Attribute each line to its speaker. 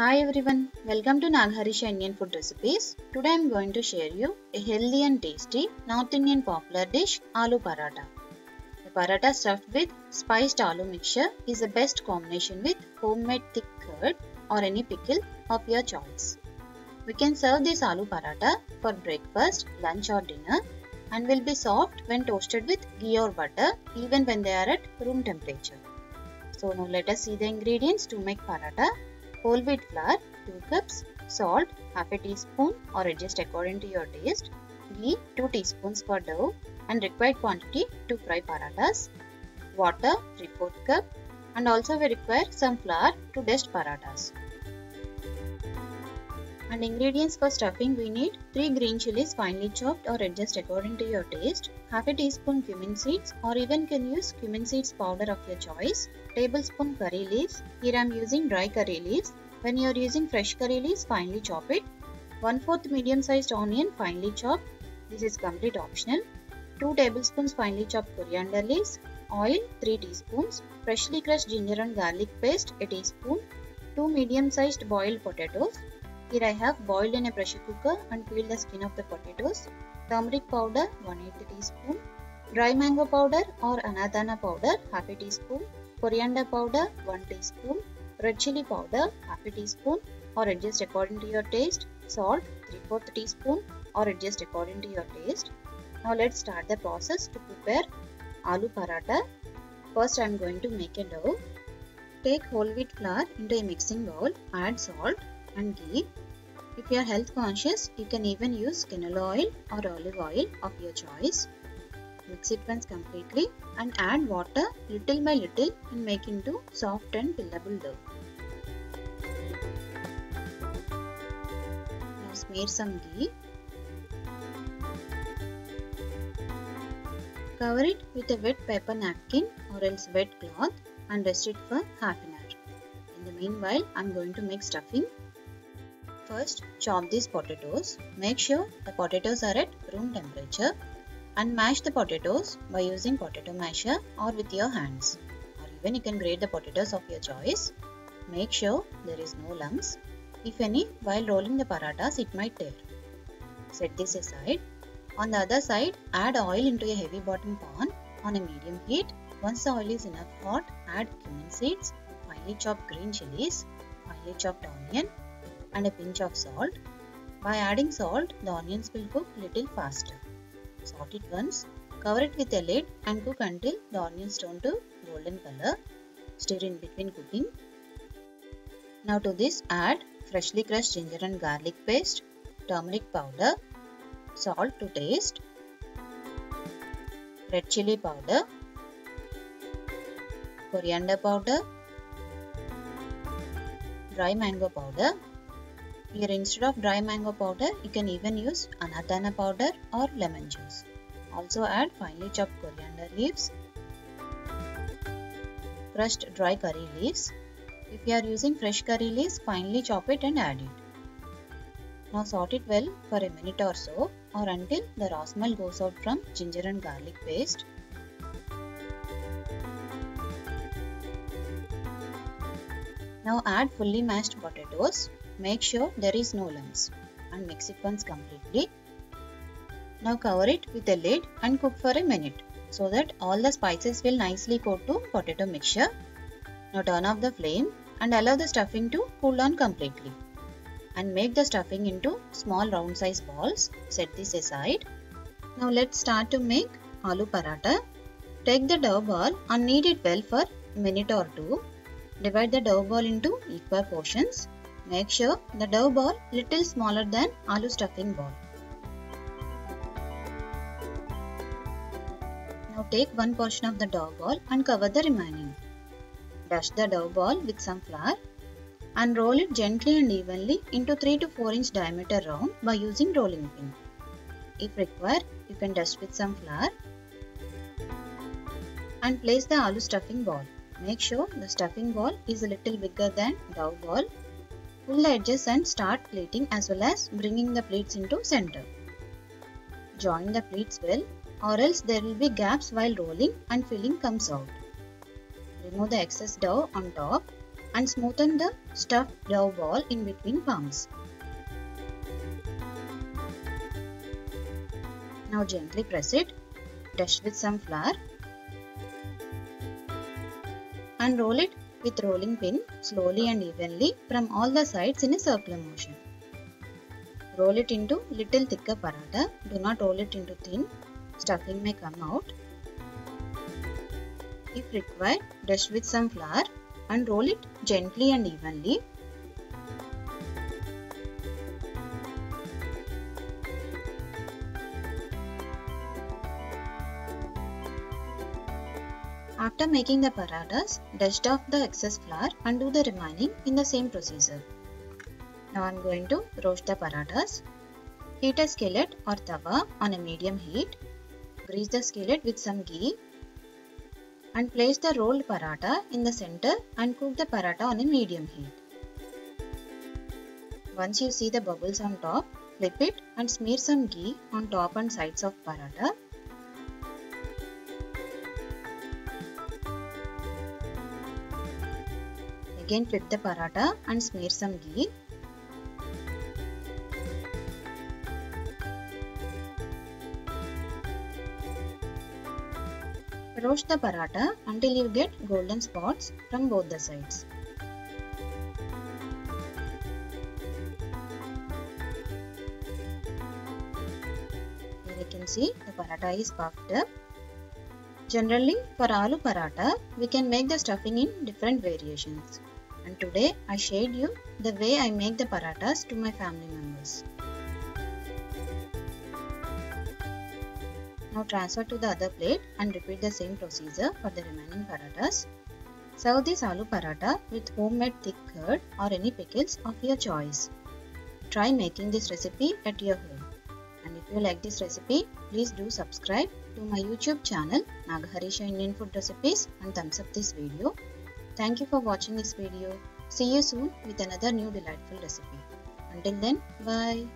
Speaker 1: Hi everyone, welcome to Nagaharisha Indian Food Recipes. Today I am going to share you a healthy and tasty North Indian popular dish, Aloo Paratha. The paratha stuffed with spiced aloo mixture is the best combination with homemade thick curd or any pickle of your choice. We can serve this aloo paratha for breakfast, lunch or dinner and will be soft when toasted with ghee or butter even when they are at room temperature. So now let us see the ingredients to make paratha. Whole wheat flour 2 cups, salt half a teaspoon or adjust according to your taste, ghee 2 teaspoons for dough and required quantity to fry parathas, water 3 4 cup and also we require some flour to dust parathas. And ingredients for stuffing we need 3 green chilies finely chopped or adjust according to your taste, half a teaspoon cumin seeds or even can use cumin seeds powder of your choice, tablespoon curry leaves, here I am using dry curry leaves, when you are using fresh curry leaves finely chop it, 1 4th medium sized onion finely chopped, this is complete optional, 2 tablespoons finely chopped coriander leaves, oil 3 teaspoons, freshly crushed ginger and garlic paste a teaspoon, 2 medium sized boiled potatoes, here I have boiled in a pressure cooker and peeled the skin of the potatoes. Turmeric powder 1 teaspoon. Dry mango powder or anardana powder half a teaspoon. Coriander powder 1 teaspoon. Red chili powder half a teaspoon or adjust according to your taste. Salt 3 4 teaspoon or adjust according to your taste. Now let's start the process to prepare aloo paratha. First I am going to make a dough. Take whole wheat flour into a mixing bowl. Add salt and ghee. If you are health conscious, you can even use canola oil or olive oil of your choice. Mix it once completely and add water little by little and make into soft and fillable dough. Now smear some ghee. Cover it with a wet paper napkin or else wet cloth and rest it for half an hour. In the meanwhile, I am going to make stuffing First, chop these potatoes. Make sure the potatoes are at room temperature and mash the potatoes by using potato masher or with your hands. Or even you can grate the potatoes of your choice. Make sure there is no lumps. If any, while rolling the parathas, it might tear. Set this aside. On the other side, add oil into a heavy bottom pan on a medium heat. Once the oil is enough hot, add cumin seeds, finely chopped green chilies, finely chopped onion, and a pinch of salt. By adding salt, the onions will cook little faster. Salt it once, cover it with a lid and cook until the onions turn to golden color. Stir in between cooking. Now to this add freshly crushed ginger and garlic paste, turmeric powder, salt to taste, red chili powder, coriander powder, dry mango powder here instead of dry mango powder, you can even use anardana powder or lemon juice. Also add finely chopped coriander leaves, crushed dry curry leaves. If you are using fresh curry leaves, finely chop it and add it. Now sort it well for a minute or so or until the raw smell goes out from ginger and garlic paste. Now add fully mashed potatoes Make sure there is no lumps and mix it once completely. Now cover it with a lid and cook for a minute so that all the spices will nicely coat to potato mixture. Now turn off the flame and allow the stuffing to cool down completely. And make the stuffing into small round size balls. Set this aside. Now let's start to make aloo paratha. Take the dough ball and knead it well for a minute or two. Divide the dough ball into equal portions Make sure the dough ball little smaller than aloo stuffing ball. Now take one portion of the dough ball and cover the remaining. Dust the dough ball with some flour and roll it gently and evenly into 3 to 4 inch diameter round by using rolling pin. If required, you can dust with some flour and place the aloo stuffing ball. Make sure the stuffing ball is a little bigger than dough ball Pull the edges and start pleating as well as bringing the pleats into center. Join the pleats well or else there will be gaps while rolling and filling comes out. Remove the excess dough on top and smoothen the stuffed dough ball in between palms. Now gently press it, dust with some flour and roll it with rolling pin slowly and evenly from all the sides in a circular motion. Roll it into little thicker paratha. Do not roll it into thin. Stuffing may come out. If required, dust with some flour and roll it gently and evenly. After making the parathas, dust off the excess flour and do the remaining in the same procedure. Now I am going to roast the parathas. Heat a skillet or tawa on a medium heat. Grease the skillet with some ghee and place the rolled paratha in the center and cook the paratha on a medium heat. Once you see the bubbles on top, flip it and smear some ghee on top and sides of paratha. Again flip the paratha and smear some ghee. Roast the paratha until you get golden spots from both the sides. Here you can see the paratha is puffed up. Generally, for aloo paratha, we can make the stuffing in different variations. And today I shared you the way I make the parathas to my family members. Now transfer to the other plate and repeat the same procedure for the remaining parathas. Serve this aloo paratha with homemade thick curd or any pickles of your choice. Try making this recipe at your home. And if you like this recipe, please do subscribe to my YouTube channel Nagaharisha Indian Food Recipes and thumbs up this video. Thank you for watching this video. See you soon with another new delightful recipe. Until then, bye.